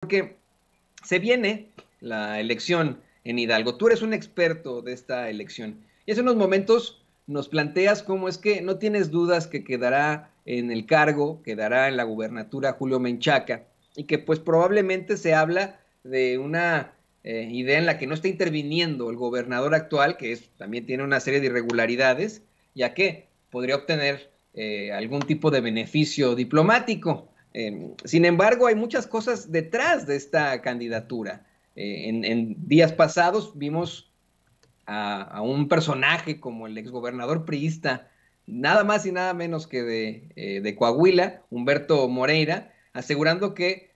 porque se viene la elección en Hidalgo. Tú eres un experto de esta elección. Y hace unos momentos nos planteas cómo es que no tienes dudas que quedará en el cargo, quedará en la gubernatura Julio Menchaca, y que pues probablemente se habla de una eh, idea en la que no está interviniendo el gobernador actual, que también tiene una serie de irregularidades, ya que podría obtener eh, algún tipo de beneficio diplomático. Em, sin embargo, hay muchas cosas detrás de esta candidatura. Eh, en, días pasados vimos a, un personaje como el exgobernador priista, nada más y nada menos que de, de Coahuila, Humberto Moreira, asegurando que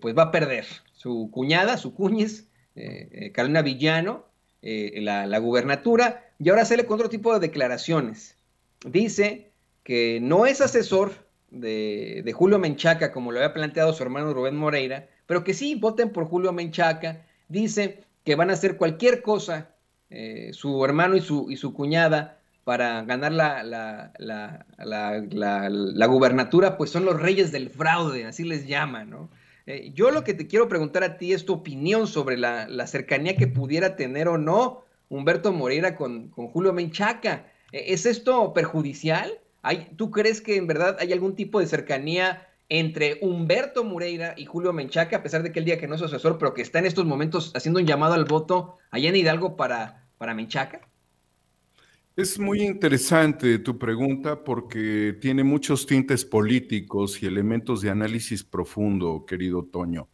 pues va a perder, su cuñada, su cuñez, eh, eh, Carolina Villano, eh, la, la, gubernatura, y ahora sale con otro tipo de declaraciones. Dice que no es asesor de, Julio Menchaca, como lo había planteado su hermano Rubén Moreira, pero que sí voten por Julio Menchaca. Dice que van a hacer cualquier cosa, su hermano y su, y su cuñada, para ganar la, la, la, la, gubernatura, pues son los reyes del fraude, así les llaman, ¿no? Eh, yo lo que te quiero preguntar a ti es tu opinión sobre la, cercanía que pudiera tener o no Humberto Moreira con, Julio Menchaca. Eh, ¿Es esto perjudicial? ¿Hay, ¿Tú crees que en verdad hay algún tipo de cercanía entre Humberto Moreira y Julio Menchaca, a pesar de que el día que no es asesor, pero que está en estos momentos haciendo un llamado al voto allá en Hidalgo para, para Menchaca? Es muy interesante tu pregunta porque tiene muchos tintes políticos y elementos de análisis profundo, querido Toño.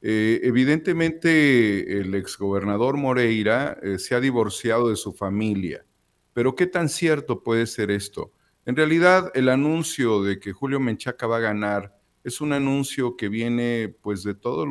Eh, evidentemente, el exgobernador Moreira eh, se ha divorciado de su familia, pero ¿qué tan cierto puede ser esto? En realidad, el anuncio de que Julio Menchaca va a ganar es un anuncio que viene pues de todas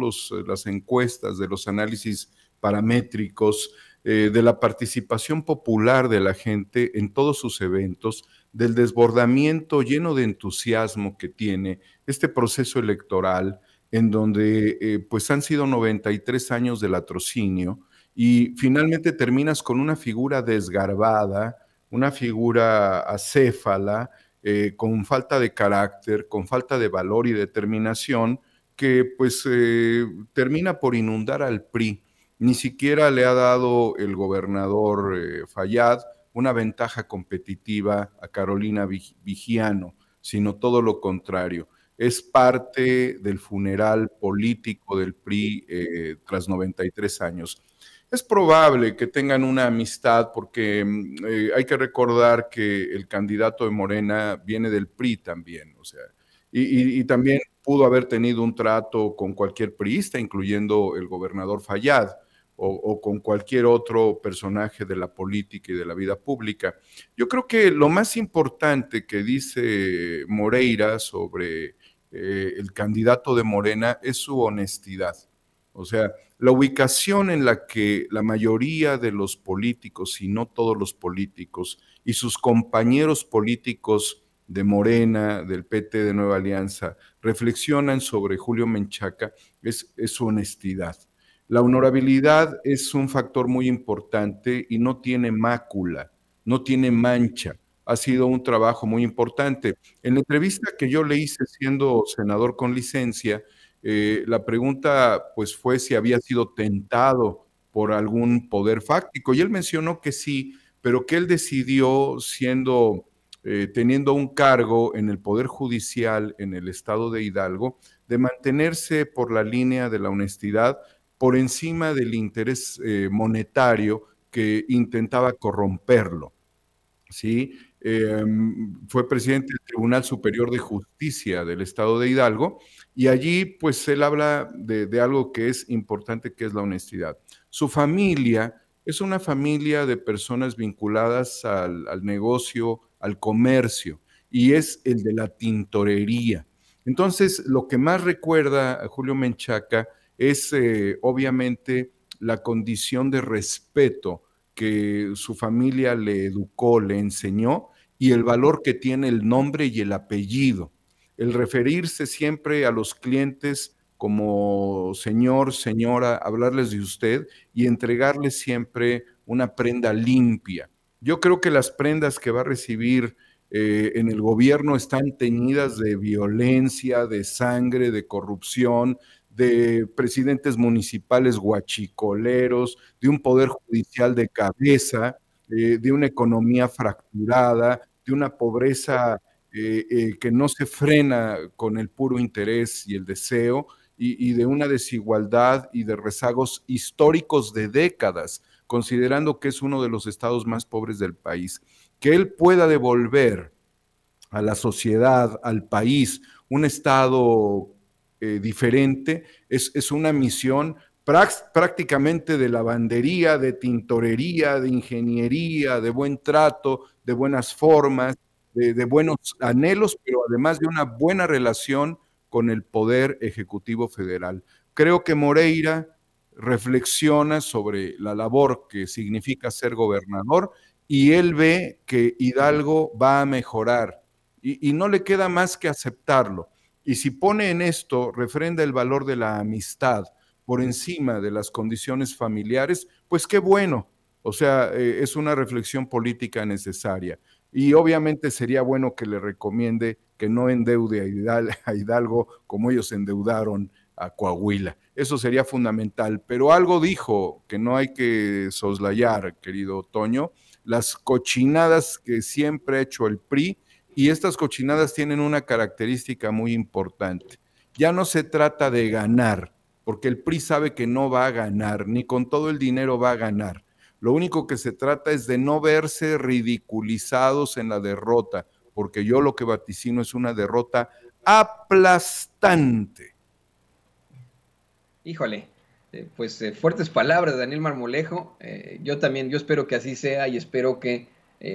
las encuestas, de los análisis paramétricos, eh, de la participación popular de la gente en todos sus eventos, del desbordamiento lleno de entusiasmo que tiene este proceso electoral, en donde eh, pues han sido 93 años de latrocinio y finalmente terminas con una figura desgarbada, una figura acéfala, eh, con falta de carácter, con falta de valor y determinación, que pues termina por inundar al PRI ni siquiera le ha dado el gobernador eh, Fayad una ventaja competitiva a Carolina Vigiano, sino todo lo contrario. Es parte del funeral político del PRI eh, tras 93 años. Es probable que tengan una amistad porque mm, eh, hay que recordar que el candidato de Morena viene del PRI también, o sea, y, también pudo haber tenido un trato con cualquier priista, incluyendo el gobernador Fayad o, con cualquier otro personaje de la política y de la vida pública. Yo creo que lo más importante que dice Moreira sobre eh, el candidato de Morena es su honestidad. O sea, la ubicación en la que la mayoría de los políticos, y no todos los políticos, y sus compañeros políticos de Morena, del PT de Nueva Alianza, reflexionan sobre Julio Menchaca, es, su honestidad. La honorabilidad es un factor muy importante y no tiene mácula, no tiene mancha. Ha sido un trabajo muy importante. En la entrevista que yo le hice siendo senador con licencia, eh, la pregunta pues fue si había sido tentado por algún poder fáctico y él mencionó que sí, pero que él decidió siendo eh, teniendo un cargo en el Poder Judicial en el estado de Hidalgo, de mantenerse por la línea de la honestidad, por encima del interés eh, monetario que intentaba corromperlo. ¿sí? Em, fue presidente del Tribunal Superior de Justicia del Estado de Hidalgo y allí pues él habla de, algo que es importante, que es la honestidad. Su familia es una familia de personas vinculadas al, negocio, al comercio, y es el de la tintorería. Entonces, lo que más recuerda a Julio Menchaca es eh, obviamente la condición de respeto que su familia le educó, le enseñó y el valor que tiene el nombre y el apellido. El referirse siempre a los clientes como señor, señora, hablarles de usted y entregarles siempre una prenda limpia. Yo creo que las prendas que va a recibir eh, en el gobierno están teñidas de violencia, de sangre, de corrupción, de presidentes municipales guachicoleros, de un poder judicial de cabeza, eh, de una economía fracturada, de una pobreza eh, eh, que no se frena con el puro interés y el deseo, y, de una desigualdad y de rezagos históricos de décadas, considerando que es uno de los estados más pobres del país. Que él pueda devolver a la sociedad, al país, un estado diferente, es, es una misión prácticamente de lavandería, de tintorería, de ingeniería, de buen trato, de buenas formas, de, buenos anhelos, pero además de una buena relación con el Poder Ejecutivo Federal. Creo que Moreira reflexiona sobre la labor que significa ser gobernador y él ve que Hidalgo va a mejorar y, y no le queda más que aceptarlo. Y si pone en esto, refrenda el valor de la amistad, por encima de las condiciones familiares, pues qué bueno. O sea, eh, es una reflexión política necesaria. Y obviamente sería bueno que le recomiende que no endeude a Hidalgo como ellos endeudaron a Coahuila. Eso sería fundamental. Pero algo dijo que no hay que soslayar, querido Toño, las cochinadas que siempre ha hecho el PRI, y estas cochinadas tienen una característica muy importante. Ya no se trata de ganar, porque el PRI sabe que no va a ganar, ni con todo el dinero va a ganar. Lo único que se trata es de no verse ridiculizados en la derrota, porque yo lo que vaticino es una derrota aplastante. Híjole, eh, pues eh, fuertes palabras, Daniel Marmolejo. Eh, yo también, yo espero que así sea y espero que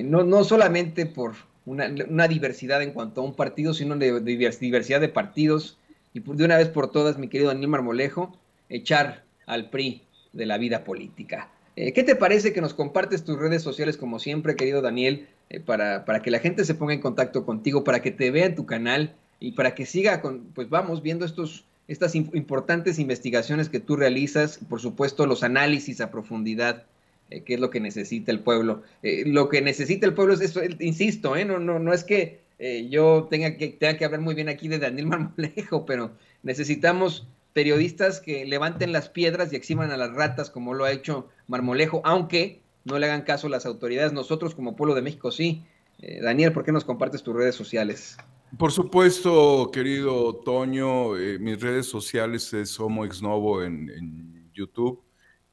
no, no solamente por una, diversidad en cuanto a un partido, sino de diversidad de partidos, y de una vez por todas, mi querido Daniel Marmolejo, echar al PRI de la vida política. Eh, ¿Qué te parece que nos compartes tus redes sociales como siempre, querido Daniel, eh, para, para, que la gente se ponga en contacto contigo, para que te vea en tu canal y para que siga con, pues vamos viendo estos, estas importantes investigaciones que tú realizas y por supuesto los análisis a profundidad, eh, que es lo que necesita el pueblo. lo que necesita el pueblo es eso, insisto, no, no, no es que eh, yo tenga que, tenga que hablar muy bien aquí de Daniel Marmolejo, pero necesitamos periodistas que levanten las piedras y exhiban a las ratas como lo ha hecho Marmolejo, aunque no le hagan caso las autoridades. Nosotros como pueblo de México sí. Eh, Daniel, ¿por qué nos compartes tus redes sociales? Por supuesto, querido Toño, eh, mis redes sociales es Homo Exnovo en, en YouTube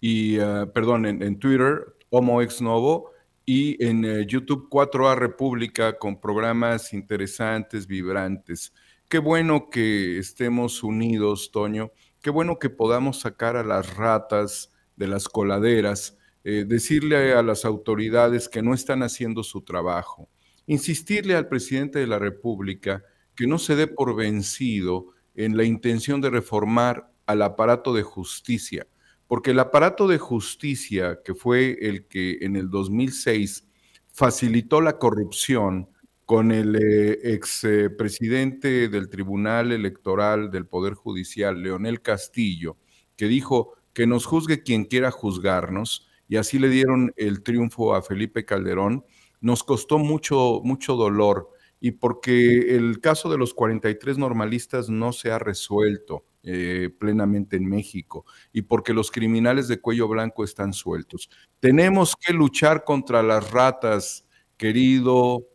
y, perdón, en, Twitter, Homo Exnovo y en eh, YouTube 4A República con programas interesantes, vibrantes. Qué bueno que estemos unidos, Toño. Qué bueno que podamos sacar a las ratas de las coladeras, eh, decirle a las autoridades que no están haciendo su trabajo, insistirle al presidente de la República que no se dé por vencido en la intención de reformar al aparato de justicia porque el aparato de justicia, que fue el que en el 2006 facilitó la corrupción con el eh, expresidente del Tribunal Electoral del Poder Judicial, Leonel Castillo, que dijo que nos juzgue quien quiera juzgarnos, y así le dieron el triunfo a Felipe Calderón, nos costó mucho, mucho dolor, y porque el caso de los 43 normalistas no se ha resuelto eh, plenamente en México y porque los criminales de cuello blanco están sueltos. Tenemos que luchar contra las ratas, querido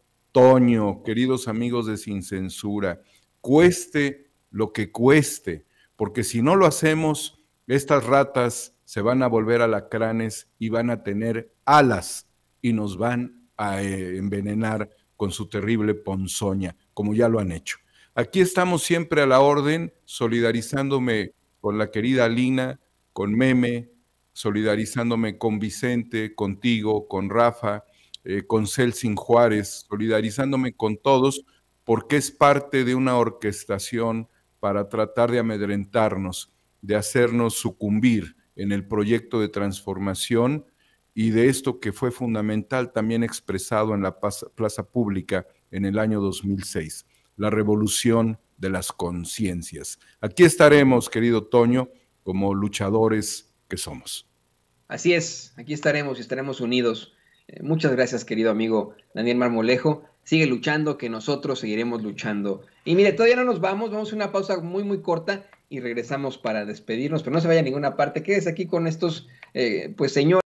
Queridos amigos de Sin Censura, cueste lo que cueste, porque si no lo hacemos, estas ratas se van a volver alacranes y van a tener alas y nos van a eh, envenenar con su terrible ponzoña, como ya lo han hecho. Aquí estamos siempre a la orden, solidarizándome con la querida Lina, con Meme, solidarizándome con Vicente, contigo, con Rafa, eh, con Celsin Juárez, solidarizándome con todos, porque es parte de una orquestación para tratar de amedrentarnos, de hacernos sucumbir en el proyecto de transformación y de esto que fue fundamental también expresado en la plaza pública en el año 2006 la revolución de las conciencias. Aquí estaremos, querido Toño, como luchadores que somos. Así es, aquí estaremos y estaremos unidos. Eh, muchas gracias, querido amigo Daniel Marmolejo. Sigue luchando, que nosotros seguiremos luchando. Y mire, todavía no nos vamos, vamos a una pausa muy, muy corta y regresamos para despedirnos, pero no se vaya a ninguna parte. Quédese aquí con estos, eh, pues, señores.